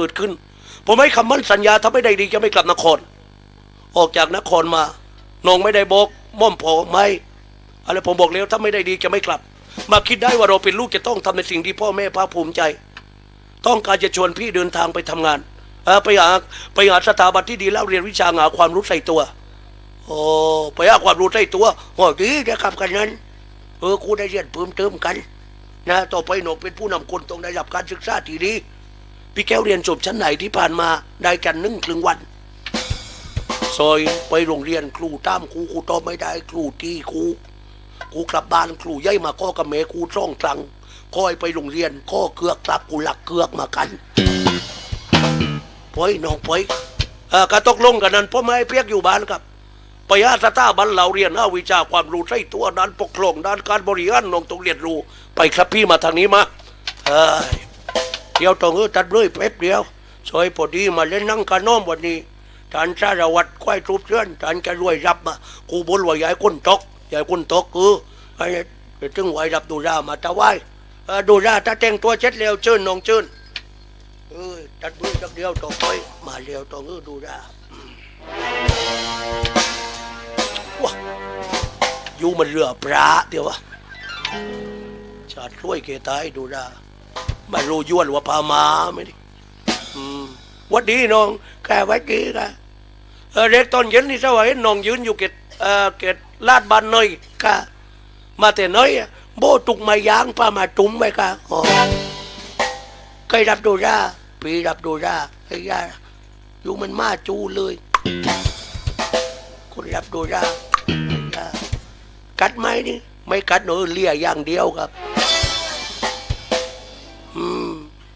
เกิดขึ้น ผมให้คำมั่นสัญญาถ้าไม่ได้ดีจะไม่กลับนคร ออกจากนครมาน้องไม่ได้บอกม่อมพอไม่อะไรผมบอกแล้วถ้าไม่ได้ดีจะไม่กลับ มาคิดได้ว่าเราเป็นลูกจะต้องทำในสิ่งที่พ่อแม่ภาคภูมิใจ ต้องการจะชวนพี่เดินทางไปทำงานไปหาไปหาสถาบันที่ดีแล้วเรียนวิชาหาความรู้ใส่ตัวโอ้ไปหาความรู้ใส่ตัวโอ้ดีนะครับกันนั้นเออครูได้เรียนเพิ่มเติมกัน นะ ต่อไปหนกเป็นผู้นำคนต้องได้รับการศึกษาที่ดี พี่แก้วเรียนจบชั้นไหนที่ผ่านมาได้กันนึ่งครึ่งวันซอยไปโรงเรียนครูตามครูครูตอบไม่ได้ครูตีครูครูกลับบ้านครูย้ายมาก็กับแม่ครูช่องตรังคอยไปโรงเรียนก็เกือกกลับกูหลักเกือกมากันปอยน้องปอยเออก็ตกลงกันนั้นพ่อไม่เพียกอยู่บ้านครับไปหาสตาบันเราเรียนเอาวิชาความรู้ใช้ตัวด้านปกครองด้านการบริหารน้องต้องเรียนรู้ไปครับพี่มาทางนี้มาเอ้ เดียวต้องเออตัดเลยแป๊บเดียวซอยพอดีมาเล่นนั่งกันน้อมวันนี้ท่านสารวัตรควายทุบเชือนท่านจะรวยรับมากูบนว่าใหญ่คนตกใหญ่คนตกคือไอ้ไปถึงไหวรับดูรามาตะไหวดูราถ้าแต่งตัวเช็ดเร็วเชิญน้องเชิญเออตัดมือจักเดียวต่อไปมาเร็วต้องเออดูราว้าอยู่มันเรือพระเดียววะชาติช่วยเกตายดูได้ ม่รู้ยวนว่าพามาไม่ดิวัดดีน้องแค่วัดดีค่ะเด็กตอนเย็นนี่สวัยน้องยืนอยู่เกตเออเกตลาดบ้านน่อยค่ะ มาแต่น้อยโบตุกมายางพามาตุ้มไปค่ะใครรับดูได้ปีรับดูได้ไอ้ยาอยู่มันมาจูเลยคนรับดูได้ากัดไหมนี่ไม่กัดหนูเลียอย่างเดียวครับ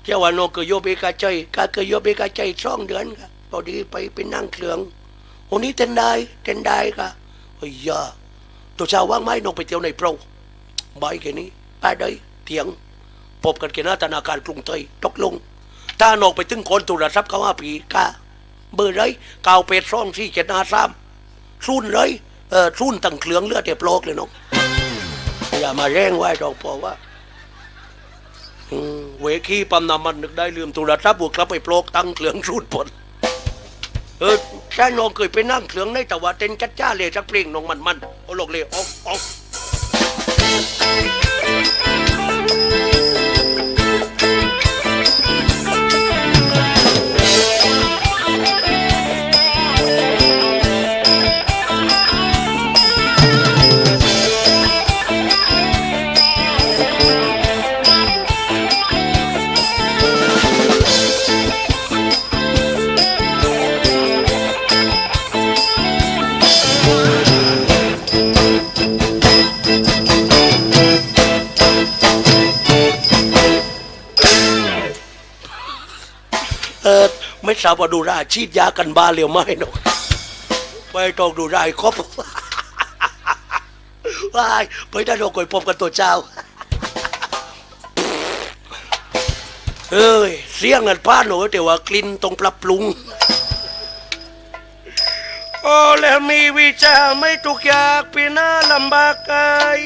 เจ้าว่าน้องเกยโยเบกาใจกาเกยโยเบกาใจช่องเดือนครับพอดีไปเป็นนั่งเครื่องวันนี้เต้นได้เต้นได้ครับเฮ้ยยาตัวชาวว่างไหมน้องไปเที่ยวในโปรใบแค่นี้ไปได้เถียงพบกันแค่หน้าธนาคารกรุงไทยตกลง ถ้าน้องไปถึงคนโทรัพท์เขาว่าปีกาเบอร์ไรก้าเป็ดซ่องสี่เจ็ดห้าสามรุ่นเลยเออรุ่นตั้งเครื่องเลือดเต็บโลกเลยน้องอย่ามาแร่งไว้ดอกพอว่า อืม เวขี้ปั๊มน้ำมันนึกได้ลืมโทรศัพท์บวกครับไปโปลกตั้งเครื่องรูดผลเออแค่น้องเคยไปนั่งเครื่องในแต่ว่าเต้นจัดจ้าเลยจักเพลงน้องมันมันเอาลกเลยออกออก เออไม่ทราบว่าดูได้ฉีดยากันบ้าเร็วไหมเนาะไม่ต้องดูได้ครบว้ายไปได้เราก่อยพบกันตัวเจ้าเอ้ยเสียงกันป้าหนูแต่ว่ากลิ่นต้องปรับปรุงโอ้แล้วมีวิชาไม่ทุกอยากปีหน้าลำบากกาย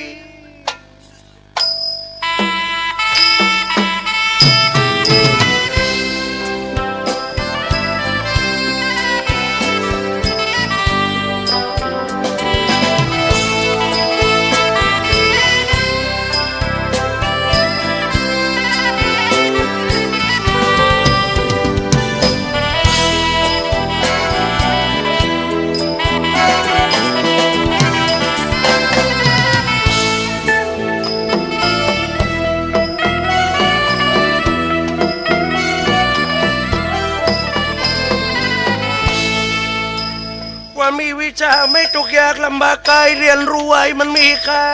ากลำบากกายเรียนรว้มันมีค่า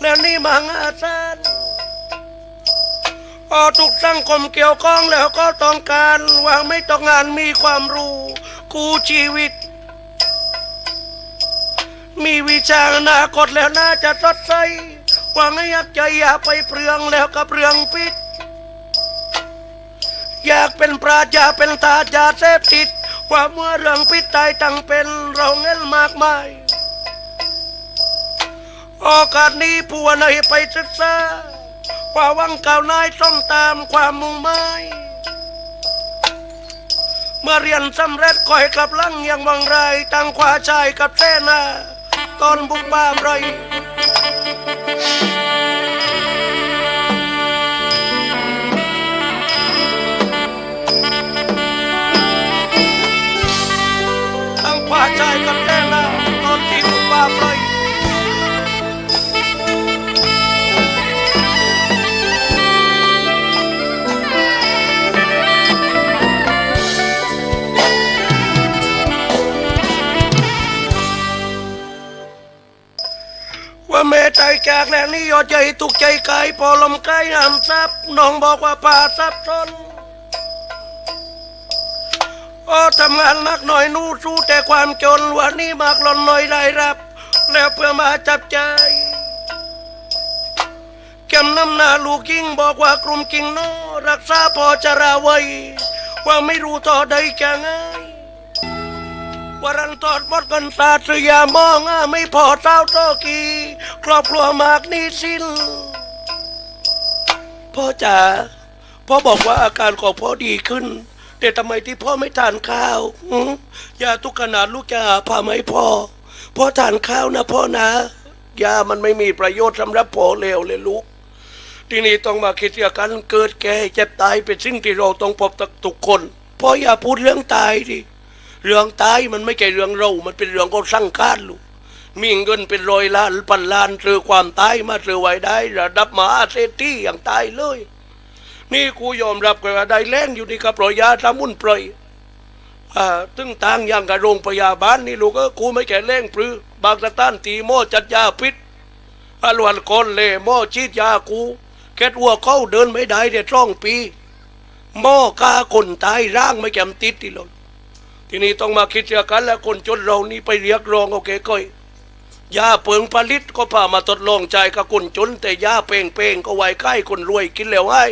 แล้วนี่มหาศาลพอทุกสังคมเกี่ยวข้องแล้วก็ต้องการว่าไม่ต้องงานมีความรู้คู่ชีวิต มีวิชาอนาคตแล้วน่าจะสดใสหวังให้ยักใจอย่าไปเปลืองแล้วกับเรื่องพิษอยากเป็นปราชญ์อยาเป็นทาสอยาเสพติดว่าเมื่อเรื่องพิษตายตั้งเป็นเราเงินมากมาย โอกาสนี้ผู้ในไปศึกษาว่าหวังเก้านายต้องตามความมุ่งหมายเมื่อเรียนสำเร็จก็ให้กลับลังอย่างวังไรตั้งขวาชายกับเสนาตอนบุกบ้าไรทั้งขวาชายกับเสนาตอนที่บุกบ้าไรี้ยอดใจตุกใจกายพอลมกายน้ำซับน้องบอกว่าป่าซับซ้อนโอ้ทำงานนักหน่อยนู่สู้แต่ความจนวันนี้มากหล่นหน่อยได้รับ แล้วเพื่อมาจับใจแกมน้ำหน้าลูกยิงบอกว่ากลุ่มกิ่งโนรักษาพอจะราไว้ว่าไม่รู้ต่อใดจะง่าย วรันตอดบดกันตาตรยามองอะไม่พอเต้าโตกีครอบครัวมากนี้สิ้น พ่อจ๋าพ่อบอกว่าอาการของพ่อดีขึ้น แต่ทำไมที่พ่อไม่ทานข้าวอยาทุกขนาดลูกจะหาพาไหมพ่อ พ่อทานข้าวนะพ่อนะยามันไม่มีประโยชน์สำหรับพ่อเลวเลยลูกที่นี้ต้องมาคิดเรื่องการเกิดแก่เจ็บตายเป็นสิ่งที่เราต้องพบทุกคนพ่ออย่าพูดเรื่องตายดิ เรื่องตายมันไม่ใช่เรื่องเรา มันเป็นเรื่องของสังขารลูกมีเงินเป็นร้อยล้านพันล้านเจอความตายมาเจอไว้ได้ระดับมหาเศรษฐีอย่างตายเลย นี่กูยอมรับกันว่าได้แรงอยู่นี่กับรอยยาสมุนไพรอ่าตึงต่างอย่างกับโรงพยาบาลนี่ลูกเออกูไม่แก่แรงปรื้อบางสถานตีโมจัดยาพิษอลวนคนเล่โมชีดยากูแค่วัวเข้าเดินไม่ได้เดี๋ยวช่องปี หม้อกาคนตายร่างไม่แกมติดที่เรา ทีนี้ต้องมาคิดเรื่อกันแล้วคนจนเรานี่ไปเรียกร้องโอเคก้อยยาเปิงผลิตก็พามาทดลองใจกับคนจน แต่ยาเป่งเป่งๆก็ไว้ใกล้คนรวยกินแล้วไอ้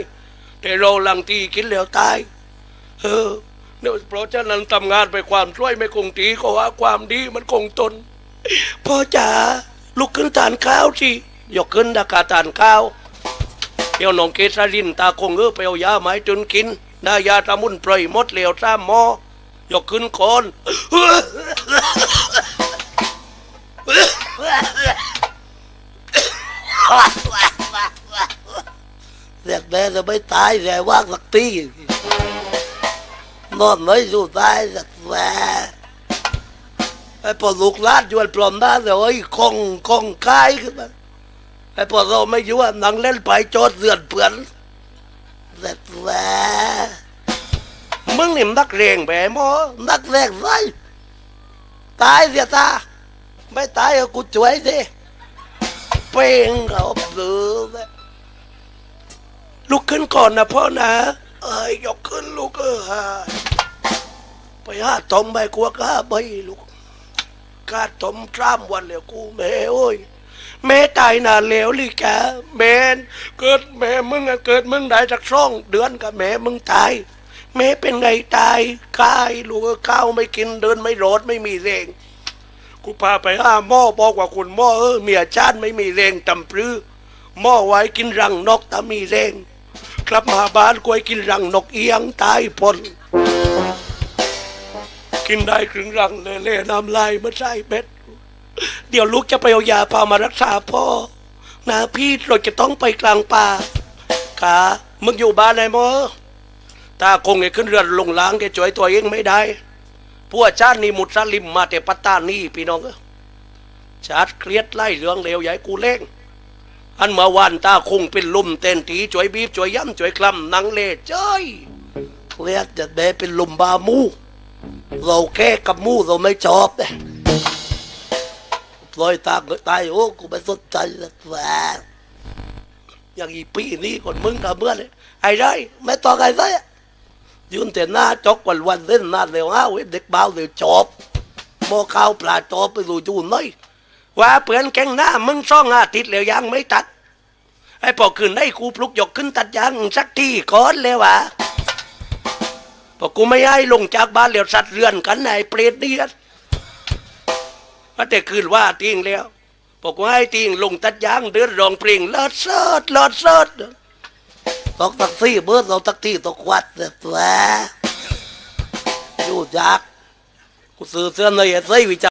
แต่เราลังตีกินแล้วตายเออเนี่ยเพราะฉะนั้นทำงานไปความช่วยไม่คงตีก็ว่าความดีมันคงตนพ่อจ๋าลุกขึ้นทานข้าวสิยกขึ้นดากาทานข้าวเดี๋ยวน้องเกษรินตาคงเออไปเอายาไม้จนกินนายาตามุนเปรยหมดเหลวซ้ำหมอ ยกขึ้นก่อนเรียกแม่จะไม่ตายแต่ว่างสักทีนอนไม่สู้ตายสักแม่ไอ้พอลูกลานอยู่ปลอมได้แต่ว่าไอ้คงคงกายขึ้นมาไอ้พอเราไม่อยู่ว่านังเล่นไปโจดเสือนเปือนเสักแม่ มึงนี่มันนักเรียงแบมอนักแรกไรตายเสียตา ไม่ตายกูช่วยสิเป่งเขาเบือลุกขึ้นก่อนนะพ่อนะเอ้ยยกขึ้นลูกเออไปหาตอมใบกลัวก้าใบลูกกาตอมตรามวันแล้วกูแม่โอ้ยแม่ตายนานแล้วลิแกแม่นเกิดแม่มึงอะเกิดมึงได้จากช่องเดือนกับแม่มึงตาย แม่เป็นไงตายกายลูกข้าวไม่กินเดินไม่รอดไม่มีแรงกูพาไปห้าหม้อบอกว่าคุณหม้อเออเมียชาติไม่มีแรงตำปรือหม้อไว้กินรังนกแต่มีแรงกลับมาบ้านกวยกินรังนกเอียงตายพนกินได้ครึ่งรังเลยเล่น้ำลายมาใส่เบ็ดเดี๋ยวลูกจะไปเอายาพามารักษาพ่อนะพี่เราจะต้องไปกลางป่าขามึงอยู่บ้านไหนมอ ตาคงจะขึ้นเรือลงล้างแกจ่วยตัวเองไม่ได้พวกชาตินี่มุสลิมมาแต่ปัตตานีพี่น้องเออชาติเครียดไล่เรื่องเลวใหญ่กูเล่งอันเมื่อวานตาคงเป็นลมเต้นตีจ่วยบีบจ่วยย่ำจ่วยคลำนังเล่จ้ยเครียดจะแม่เป็นลมบามูเราแค่กับมูเราไม่ชอบเนี่ยลอยตามก็ตายโอ้กูไม่สนใจสักแหวอย่างอีปีนี้คนมึงกับเมื่อเลยไอ้ไรไม่ต้องไงซะ ยืนแต่หน้าจกวันวันเล่นหน้าเร็วห้าวเด็กบ้าวเร็วจบหม้อข้าวปลาจบไปสู่จูนน้อยว่าเปลือนแกงหน้ามึงซ่องอาทิตย์แล้วยังไม่ตัดไอ้พอคืนให้กูปลุกยกขึ้นตัดยางสักทีก่อนเลยวะพอกูไม่ให้ลงจากบ้านแล้วสัตว์เรือนกันไอ้เปรตนี่กันว่าแต่คืนว่าทิ้งแล้วพอกูให้ทิ้งลงตัดยางเดินร้องเพลงเลิศเสิร์ดเลิศเสิร์ด ตอกตักซี่เบิร์ดเราตักที่ตกวัดแต่แหวรู้จักกูซื้อเสื้อในไอ้ไส้วิจาร